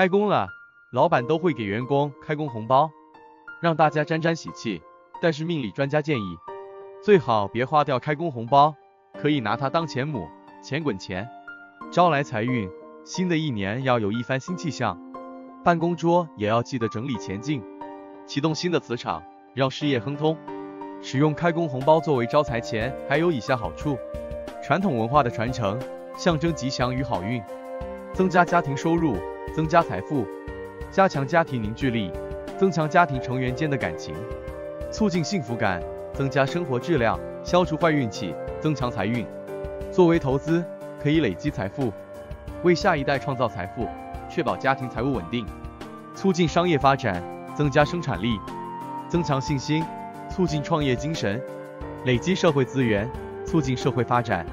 开工了，老板都会给员工开工红包，让大家沾沾喜气。但是命理专家建议，最好别花掉开工红包，可以拿它当钱母，钱滚钱，招来财运。新的一年要有一番新气象，办公桌也要记得整理前进，启动新的磁场，让事业亨通。使用开工红包作为招财钱，还有以下好处：传统文化的传承，象征吉祥与好运，增加家庭收入，增加财富，加强家庭凝聚力，增强家庭成员间的感情，促进幸福感，增加生活质量，消除坏运气，增强财运。作为投资，可以累积财富，为下一代创造财富，确保家庭财务稳定，促进商业发展，增加生产力，增强信心。促进创业精神，累积社会资源，促进社会发展。